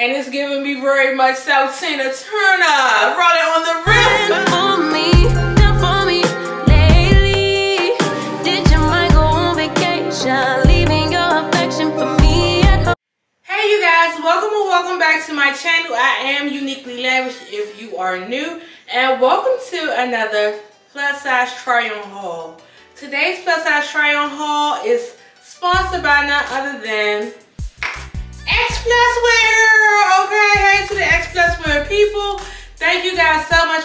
and it's giving me very much South Tina Turner. Rolling on the rhythm. For me, not for me, lately. Did you might go on vacation, leaving your affection for me at home? Hey you guys, welcome and welcome back to my channel. I am Uniquely Lavish if you are new. And welcome to another plus size try on haul. Today's plus size try on haul is sponsored by none other than X Plus Wear.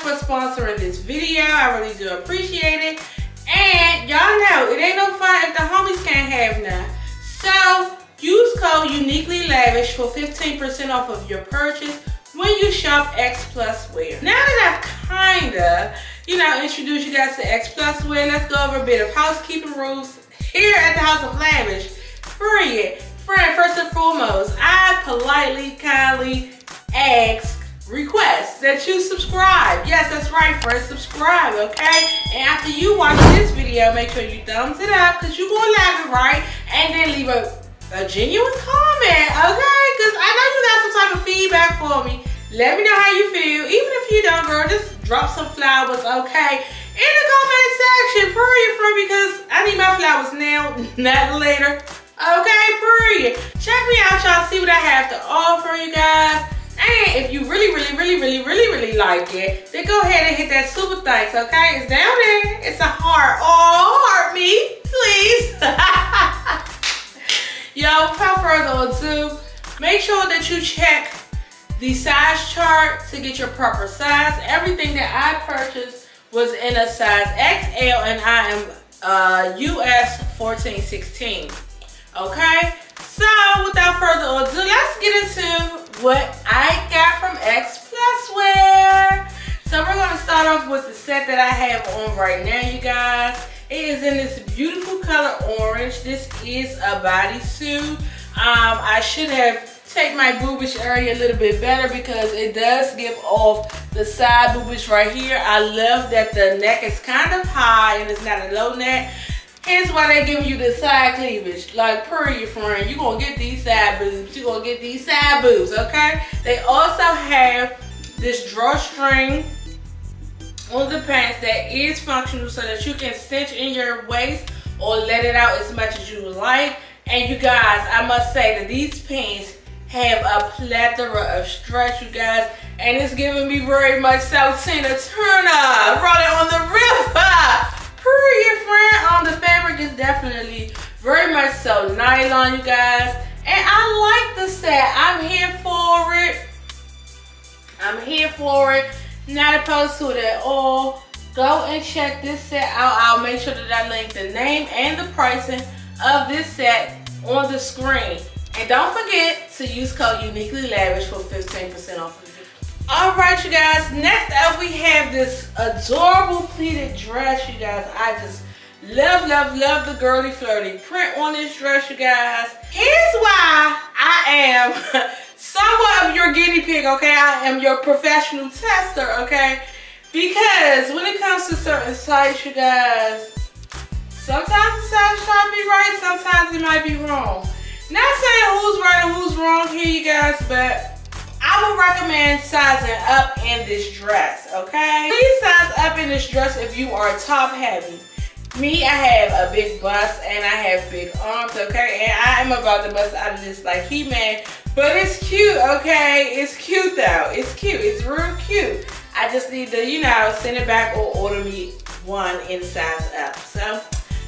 Much for sponsoring this video. I really do appreciate it. And y'all know it ain't no fun if the homies can't have none. So use code Uniquely Lavish for 15% off of your purchase when you shop X Plus Wear. Now that I've kinda, you know, introduced you guys to X Plus Wear, let's go over a bit of housekeeping rules here at the House of Lavish. Friend, friend, first and foremost, I politely, kindly ask, request that you subscribe. Yes, that's right, friend, subscribe, okay? And after you watch this video, make sure you thumbs it up, because you're going to laugh it right, and then leave a, a genuine comment, okay? Because I know you got some type of feedback for me. Let me know how you feel. Even if you don't, girl, just drop some flowers, okay? In the comment section, period, friend, because I need my flowers now, not later. Okay, period. Check me out, y'all. See what I have to offer you guys. And if you really, really, really, really, really, really like it, then go ahead and hit that super thanks, okay? It's down there. It's a heart. Oh, heart me, please. Yo, without further ado, make sure that you check the size chart to get your proper size. Everything that I purchased was in a size XL and I am uh, US 1416. Okay, so without further ado, let's get into what right now, you guys. It is in this beautiful color orange. This is a bodysuit. Um, I should have take my boobish area a little bit better because it does give off the side boobish right here. I love that the neck is kind of high and it's not a low neck. Hence why they giving you the side cleavage. Like per your friend, you're gonna get these side boobs. You're gonna get these side boobs, okay? They also have this drawstring on the pants that is functional so that you can cinch in your waist or let it out as much as you like. And you guys, I must say that these pants have a plethora of stretch, you guys. And it's giving me very much South Tina Turner. Rolling on the river. Period, friend. Um, the fabric is definitely very much so nylon, you guys. And I like the set. I'm here for it. I'm here for it. Not opposed to it at all. Go and check this set out. I'll make sure that I link the name and the pricing of this set on the screen. And don't forget to use code Uniquely Lavish for 15% off. All right, you guys. Next up, we have this adorable pleated dress, you guys. I just love, love, love the girly flirty print on this dress, you guys. Here's why I am somewhat of your guinea pig, okay? I am your professional tester, okay? Because when it comes to certain sites, you guys, sometimes the size try to be right, sometimes it might be wrong. Not saying who's right and who's wrong here, you guys, but I would recommend sizing up in this dress, okay? Please size up in this dress if you are top heavy. Me, I have a big bust and I have big arms, okay? And I am about to bust out of this like He-Man. But it's cute, okay? It's cute though. It's cute. It's real cute. I just need to, you know, send it back or order me one in size up. So,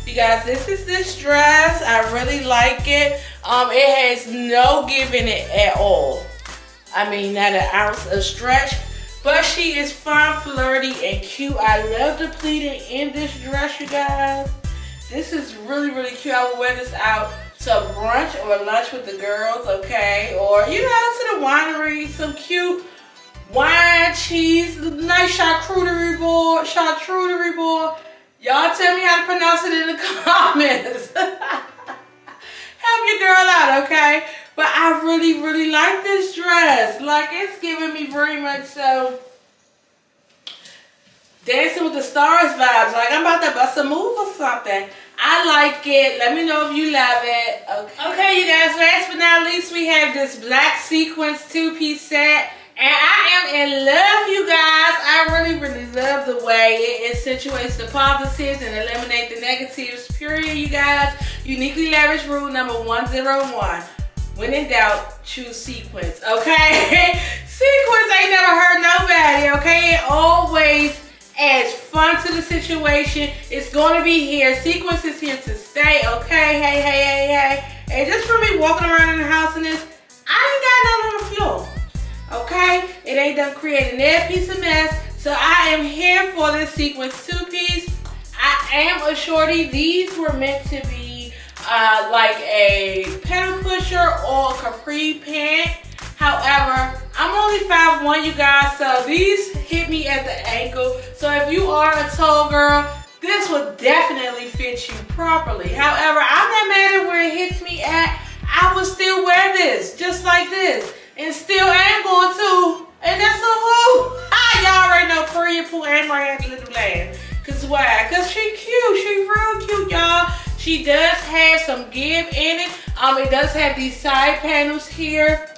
you guys, this is this dress. I really like it. Um, it has no give in it at all. I mean, not an ounce of stretch. But she is fun, flirty, and cute. I love the pleating in this dress, you guys. This is really, really cute. I will wear this out to brunch or lunch with the girls, okay? Or, you know, to the winery, some cute wine, cheese, nice charcuterie board, charcuterie board. Y'all tell me how to pronounce it in the comments. Help your girl out, okay? But I really, really like this dress. Like, it's giving me very much so Dancing with the Stars vibes. Like, I'm about to bust a move or something. I like it. Let me know if you love it. Okay, okay you guys, last but not least, we have this black sequins two-piece set. And I am in love, you guys. I really, really love the way it accentuates the positives and eliminate the negatives. Period, you guys. Uniquely Lavish rule number 101. When in doubt, choose sequins, okay? sequins ain't never hurt nobody, okay? It always adds fun to the situation. It's going to be here. Sequins is here to stay, okay? Hey, hey, hey, hey. And just for me walking around in the house in this, I ain't got nothing on the floor okay? It ain't done creating that piece of mess. So I am here for this sequins two piece. I am a shorty. These were meant to be uh, like a pedal pusher or a capri pant. However, I'm only 5'1", you guys, so these hit me at the ankle. So if you are a tall girl, this will definitely fit you properly. However, I'm not mad at where it hits me at. I will still wear this, just like this and still am going to. And that's a who. Ah, y'all already know Korea Pooh and Mariah Little Land. Cause why? Cause she cute. She real. She does have some give in it. Um, it does have these side panels here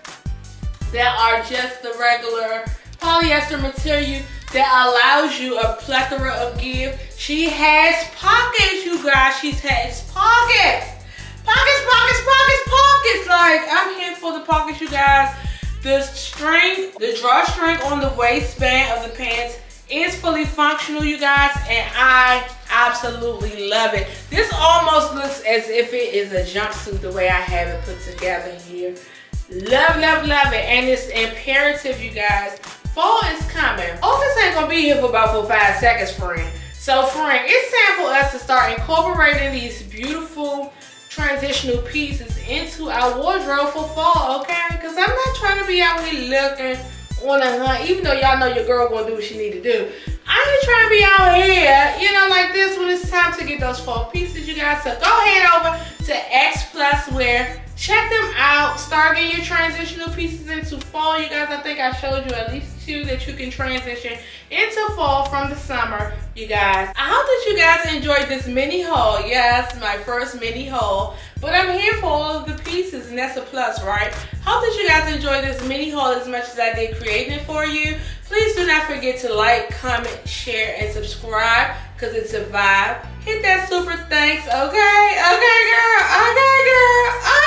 that are just the regular polyester material that allows you a plethora of give. She has pockets, you guys. She has pockets. Pockets, pockets, pockets, pockets. Like, I'm here for the pockets, you guys. The string, the drawstring on the waistband of the pants is fully functional, you guys, and I absolutely love it. This almost looks as if it is a jumpsuit the way I have it put together here. Love, love, love it. And it's imperative, you guys. Fall is coming. Oh, this ain't gonna be here for about four, five seconds, friend. So, friend, it's time for us to start incorporating these beautiful transitional pieces into our wardrobe for fall, okay? Because I'm not trying to be out here looking on a hunt, even though y'all know your girl gonna do what she need to do. I ain't trying to be out here, you know, like this when it's time to get those fall pieces, you guys. So go head over to X Plus Wear. Check them out. Start getting your transitional pieces into fall. You guys, I think I showed you at least two that you can transition into fall from the summer, you guys. I hope that you guys enjoyed this mini haul. Yes, my first mini haul. But I'm here for all of the pieces, and that's a plus, right? Hope that you guys enjoyed this mini haul as much as I did creating it for you. Please do not forget to like, comment, share, and subscribe because it's a vibe. Hit that super thanks, okay? Okay, girl. Okay, girl. Okay.